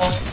Oh.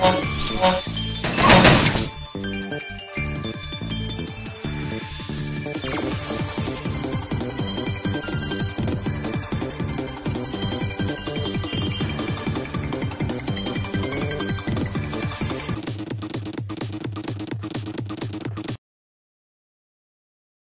You